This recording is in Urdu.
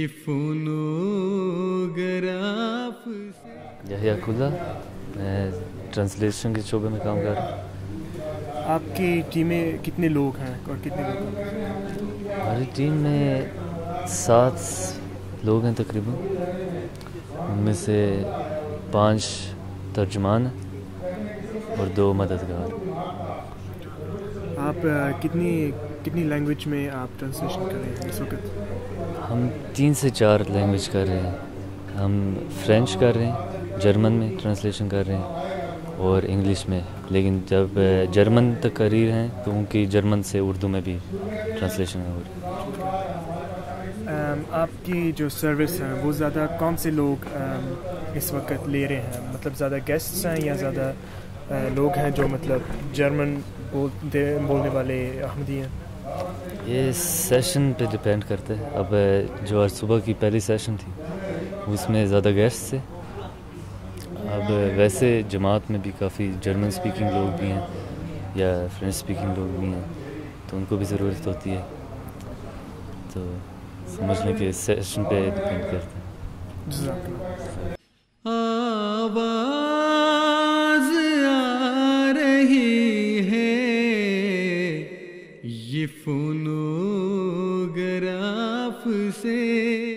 یہ فونوگراف یحییٰ میں ٹرانسلیشن کے شعبے میں کام کر رہا ہوں۔ آپ کی ٹیم میں کتنے لوگ ہیں اور کتنے لوگ ہیں؟ ہماری ٹیم میں سات لوگ ہیں تقریباً۔ ان میں سے پانچ ترجمان اور دو مددگار آپ کتنی کتنی لینگویج میں آپ ٹرانسلیشن کریں اس وقت؟ ہم تین سے چار لینگویج کر رہے ہیں۔ ہم فرینچ کر رہے ہیں جرمن میں ٹرانسلیشن کر رہے ہیں اور انگلش میں۔ لیکن جب جرمن تک قریر ہیں تو ان کی جرمن سے اردو میں بھی ٹرانسلیشن ہو رہی ہے۔ آپ کی جو سروس ہیں، وہ زیادہ کون سے لوگ اس وقت لے رہے ہیں؟ مطلب زیادہ گیسٹس ہیں یا زیادہ لوگ ہیں جو مطلب جرمن بولتے بولنے والے احمدی ہیں؟ یہ سیشن پہ ڈپینڈ کرتا ہے اب جو آج صبح کی پہلی سیشن تھی، اس میں زیادہ گیسٹ تھے۔ اب ویسے جماعت میں بھی کافی جرمن سپیکنگ لوگ بھی ہیں یا فرینچ سپیکنگ لوگ بھی ہیں، تو ان کو بھی ضرورت ہوتی ہے۔ تو سمجھ لیں کہ سیشن پہ ڈپینڈ کرتا ہے یہ فنو گراف سے